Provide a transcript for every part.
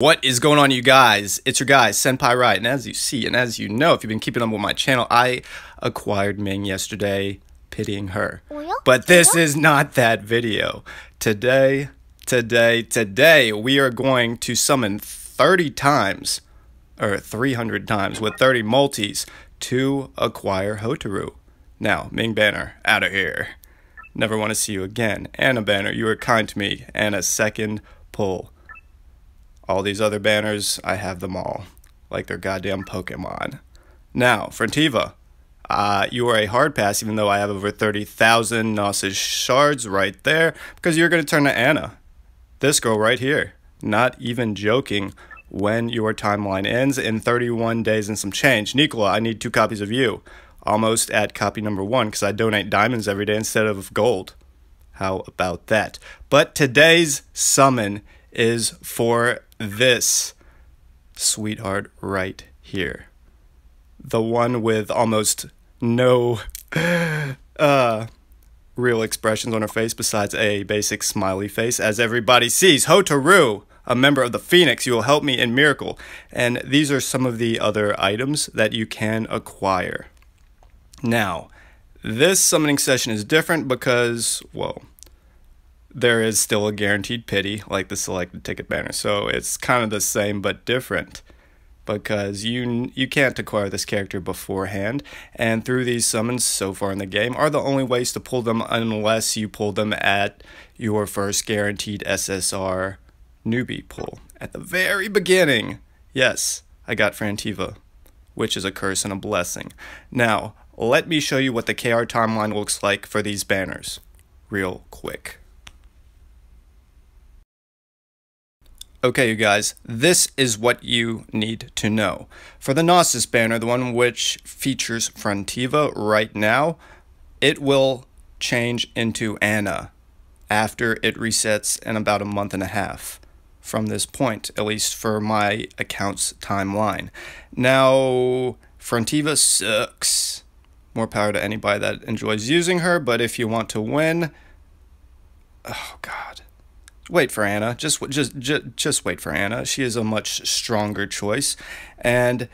What is going on, you guys? It's your guy, Senpai Ry. And as you see, and as you know, if you've been keeping up with my channel, I acquired Ming yesterday, pitying her. But this is not that video. Today, today, today, we are going to summon 30 times, or 300 times, with 30 multis to acquire Hotaru. Now, Ming Banner, out of here. Never want to see you again. Anna Banner, you were kind to me. And a second pull. All these other banners, I have them all, like they're goddamn Pokemon. Now, Frontiva, uh, you are a hard pass, even though I have over 30,000 Gnosis shards right there, because you're going to turn to Anna. This girl right here. Not even joking when your timeline ends in 31 days and some change. Nicola, I need two copies of you. Almost at copy number one, because I donate diamonds every day instead of gold. How about that? But today's summon is for this sweetheart right here. The one with almost no uh, real expressions on her face besides a basic smiley face, as everybody sees. Hotaru, a member of the Phoenix, you will help me in Miracle. And these are some of the other items that you can acquire. Now, this summoning session is different because, well, there is still a guaranteed pity, like the selected ticket banner. So it's kind of the same but different because you you can't acquire this character beforehand and through these summons so far in the game are the only ways to pull them unless you pull them at your first guaranteed SSR newbie pull at the very beginning. Yes, I got Frantiva, which is a curse and a blessing. Now, let me show you what the KR timeline looks like for these banners real quick. Okay, you guys, this is what you need to know. For the Gnosis banner, the one which features Frontiva right now, it will change into Anna after it resets in about a month and a half from this point, at least for my account's timeline. Now, Frontiva sucks. More power to anybody that enjoys using her, but if you want to win, oh god wait for Anna. Just just just just wait for Anna. She is a much stronger choice, and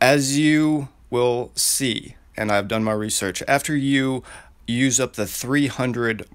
as you will see, and I've done my research. After you use up the 300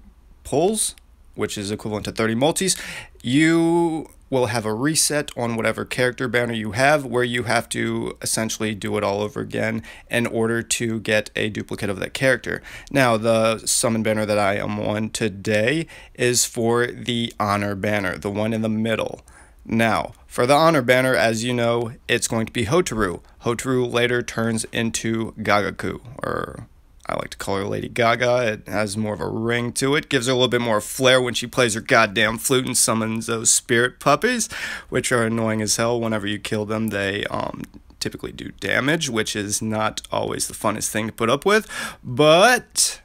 pulls, which is equivalent to 30 multis, you will have a reset on whatever character banner you have where you have to essentially do it all over again in order to get a duplicate of that character. Now, the summon banner that I am on today is for the honor banner, the one in the middle. Now, for the honor banner, as you know, it's going to be Hotaru. Hotaru later turns into Gagaku, or I like to call her Lady Gaga. It has more of a ring to it, gives her a little bit more flair when she plays her goddamn flute and summons those spirit puppies, which are annoying as hell. Whenever you kill them, they um, typically do damage, which is not always the funnest thing to put up with. But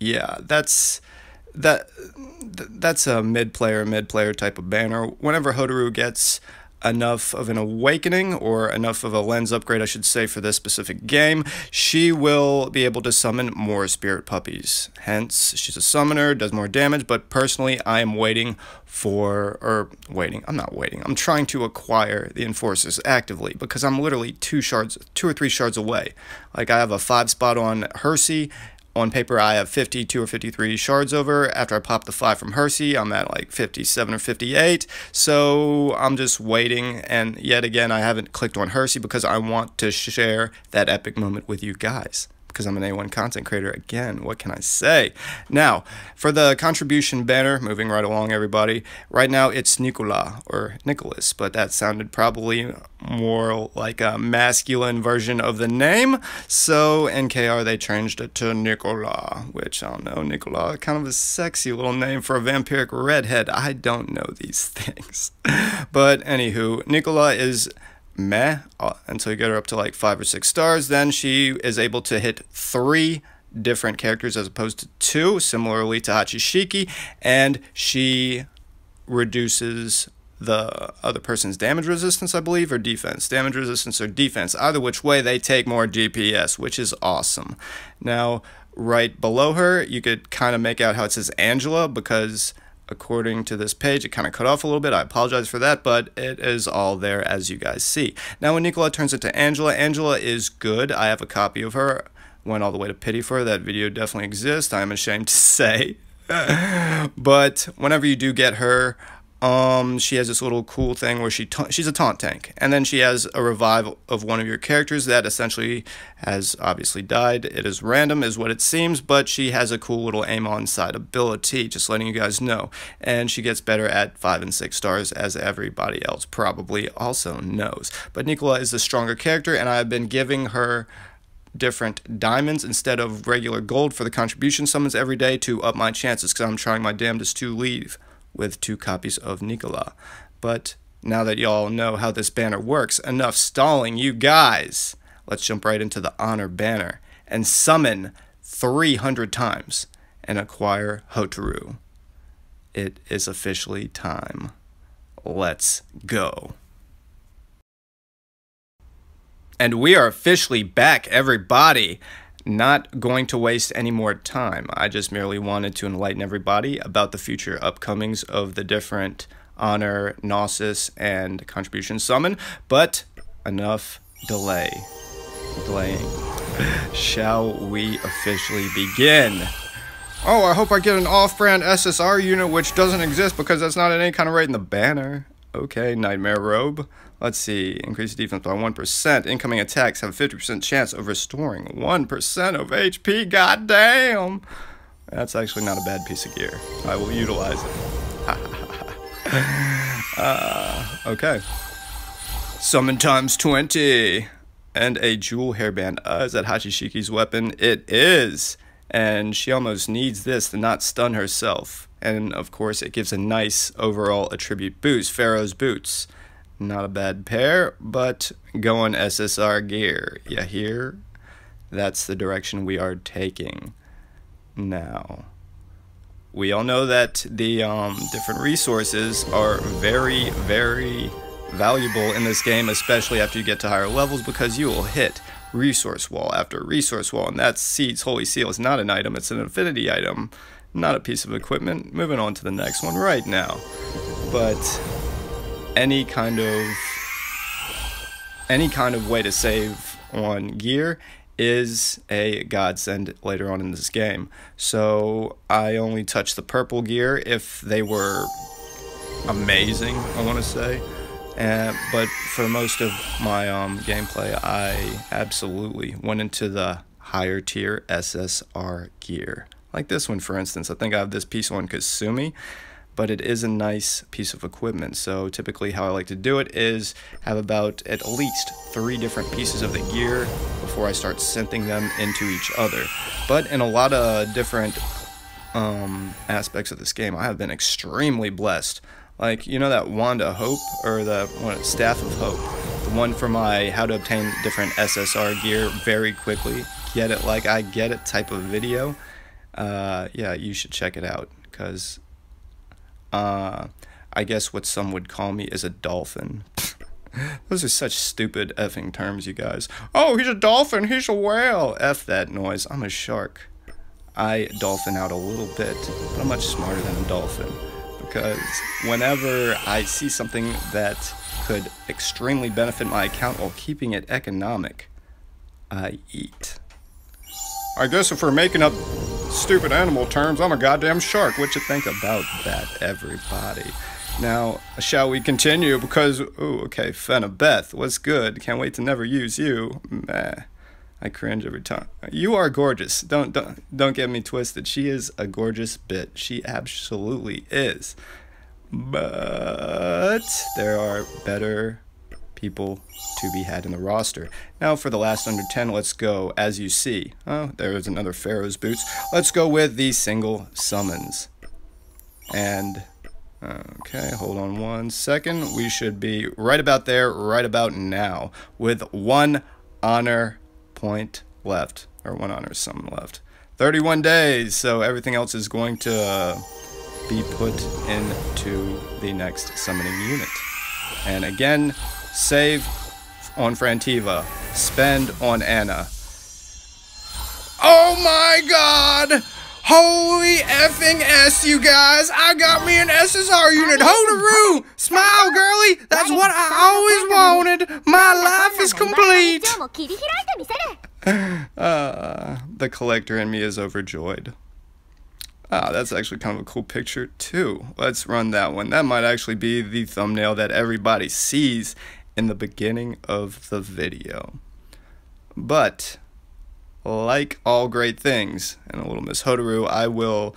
yeah, that's that that's a mid player mid player type of banner. Whenever Hotaru gets enough of an awakening or enough of a lens upgrade, I should say, for this specific game, she will be able to summon more spirit puppies. Hence, she's a summoner, does more damage, but personally, I am waiting for, or waiting, I'm not waiting, I'm trying to acquire the enforcers actively because I'm literally two shards, two or three shards away. Like, I have a five spot on Hersey on paper, I have 52 or 53 shards over. After I pop the 5 from Hersey, I'm at like 57 or 58. So I'm just waiting. And yet again, I haven't clicked on Hersey because I want to share that epic moment with you guys because I'm an A1 content creator again. What can I say? Now, for the contribution banner, moving right along, everybody. Right now, it's Nicola or Nicholas, but that sounded probably more like a masculine version of the name. So NKR they changed it to Nicola, which I don't know, Nicola, kind of a sexy little name for a vampiric redhead. I don't know these things. but anywho, Nicola is meh uh, until you get her up to like five or six stars. Then she is able to hit three different characters as opposed to two, similarly to Hachishiki, and she reduces the other person's damage resistance, I believe, or defense. Damage resistance or defense. Either which way, they take more DPS, which is awesome. Now, right below her, you could kind of make out how it says Angela because according to this page. It kind of cut off a little bit. I apologize for that, but it is all there as you guys see. Now, when Nicola turns into Angela, Angela is good. I have a copy of her. Went all the way to pity for her. That video definitely exists. I am ashamed to say. but whenever you do get her, um, she has this little cool thing where she she's a taunt tank, and then she has a revive of one of your characters that essentially has obviously died. It is random, is what it seems, but she has a cool little aim on side ability. Just letting you guys know, and she gets better at five and six stars, as everybody else probably also knows. But Nicola is the stronger character, and I have been giving her different diamonds instead of regular gold for the contribution summons every day to up my chances because I'm trying my damnedest to leave with two copies of Nicola. But now that y'all know how this banner works, enough stalling, you guys. Let's jump right into the honor banner and summon 300 times and acquire Hotaru. It is officially time. Let's go. And we are officially back, everybody not going to waste any more time. I just merely wanted to enlighten everybody about the future upcomings of the different honor, gnosis, and contribution summon, but enough delay. Delaying. Shall we officially begin? Oh, I hope I get an off-brand SSR unit which doesn't exist because that's not at any kind of rate in the banner. Okay, Nightmare Robe. Let's see. Increase defense by 1%. Incoming attacks have a 50% chance of restoring 1% of HP. God damn! That's actually not a bad piece of gear. I will utilize it. uh, okay. Summon times 20. And a jewel hairband. Uh, is that Hachishiki's weapon? It is. And she almost needs this to not stun herself. And of course, it gives a nice overall attribute boost. Pharaoh's Boots. Not a bad pair, but going SSR gear. Yeah, here, that's the direction we are taking now. We all know that the um, different resources are very, very valuable in this game, especially after you get to higher levels, because you will hit resource wall after resource wall, and that's Seed's Holy Seal. is not an item, it's an affinity item, not a piece of equipment. Moving on to the next one right now. But any kind of any kind of way to save on gear is a godsend later on in this game. So I only touch the purple gear if they were amazing, I want to say. But for most of my um, gameplay, I absolutely went into the higher tier SSR gear. Like this one, for instance. I think I have this piece on Kasumi but it is a nice piece of equipment. So typically how I like to do it is have about at least three different pieces of the gear before I start synthing them into each other. But in a lot of different um, aspects of this game, I have been extremely blessed. Like, you know that Wand of Hope, or the what, Staff of Hope? The one for my how to obtain different SSR gear very quickly, get it like I get it type of video. Uh, yeah, you should check it out, because uh, I guess what some would call me is a dolphin. Those are such stupid effing terms, you guys. Oh, he's a dolphin, he's a whale. F that noise, I'm a shark. I dolphin out a little bit, but I'm much smarter than a dolphin. Because whenever I see something that could extremely benefit my account while keeping it economic, I eat. I guess if we're making up stupid animal terms, I'm a goddamn shark. What you think about that, everybody? Now, shall we continue? Because, oh, okay, Fenna Beth, what's good? Can't wait to never use you. Meh. I cringe every time. You are gorgeous. Don't don't don't get me twisted. She is a gorgeous bit. She absolutely is. But there are better people to be had in the roster. Now for the last under 10, let's go, as you see. Oh, there's another Pharaoh's Boots. Let's go with the single summons. And, okay, hold on one second. We should be right about there, right about now, with one honor point left, or one honor summon left. 31 days, so everything else is going to uh, be put into the next summoning unit. And again, Save on Frantiva. Spend on Anna. Oh my god! Holy effing S, you guys! I got me an SSR unit. Hotaru! Smile, girly! That's what I always wanted. My life is complete. Uh, the collector in me is overjoyed. Ah, that's actually kind of a cool picture too. Let's run that one. That might actually be the thumbnail that everybody sees in the beginning of the video. But, like all great things, and a little Miss Hotaru, I will,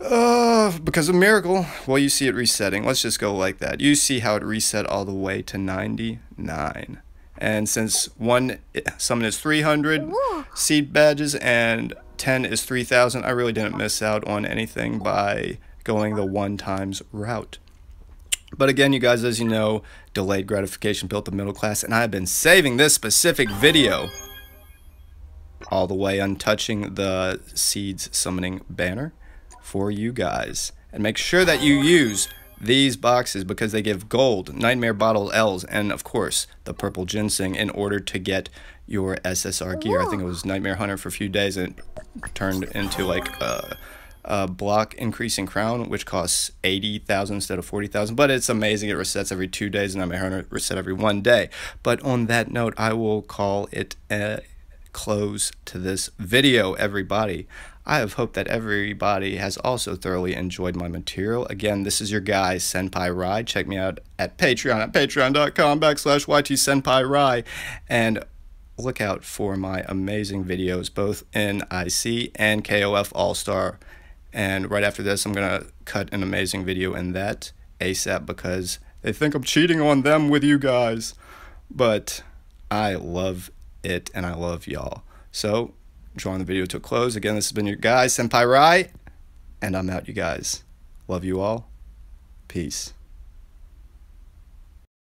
uh, because of Miracle, well, you see it resetting. Let's just go like that. You see how it reset all the way to 99. And since one summon is 300 seed badges and 10 is 3000, I really didn't miss out on anything by going the one times route. But again, you guys, as you know, delayed gratification built the middle class, and I have been saving this specific video all the way untouching the seeds summoning banner for you guys. And make sure that you use these boxes because they give gold, nightmare bottle L's, and of course the purple ginseng in order to get your SSR gear. I think it was Nightmare Hunter for a few days and it turned into like a, a block increasing crown, which costs 80,000 instead of 40,000. But it's amazing. It resets every two days and Nightmare Hunter reset every one day. But on that note, I will call it a close to this video, everybody. I have hoped that everybody has also thoroughly enjoyed my material. Again, this is your guy, Senpai Ry. Check me out at Patreon at patreon.com backslash YT Senpai Ry. And look out for my amazing videos, both in IC and KOF All Star. And right after this, I'm going to cut an amazing video in that ASAP because they think I'm cheating on them with you guys. But I love it and I love y'all. So, drawing the video to a close. Again, this has been your guy, Senpai Ry, and I'm out, you guys. Love you all. Peace.